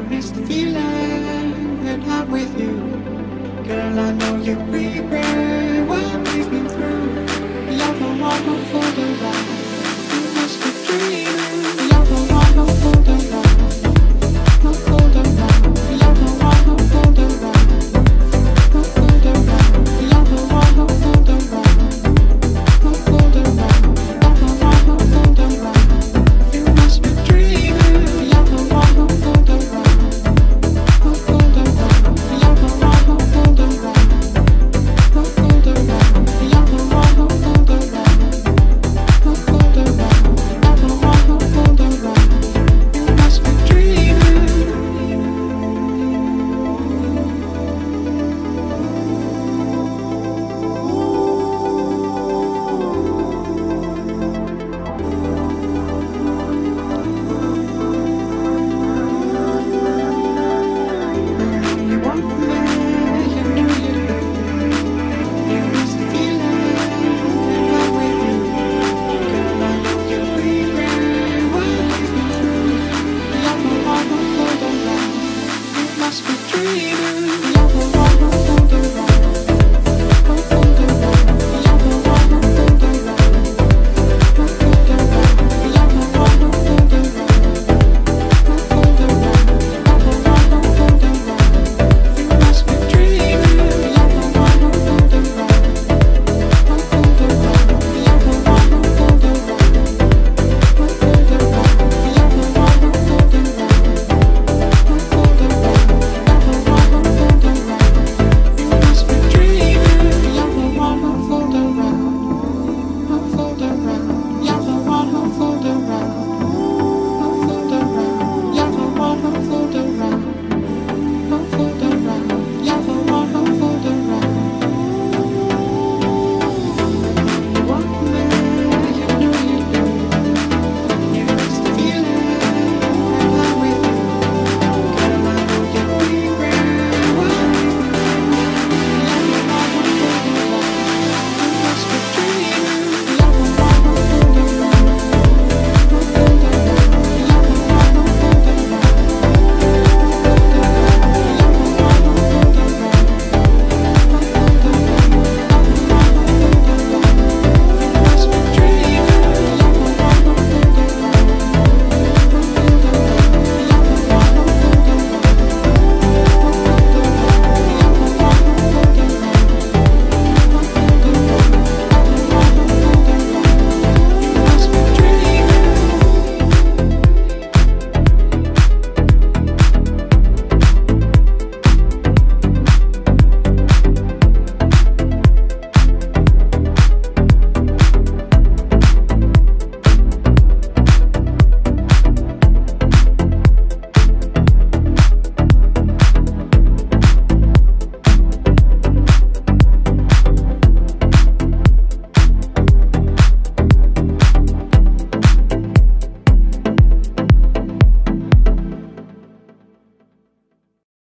You miss the feeling that I'm with you. Girl, I know you regret.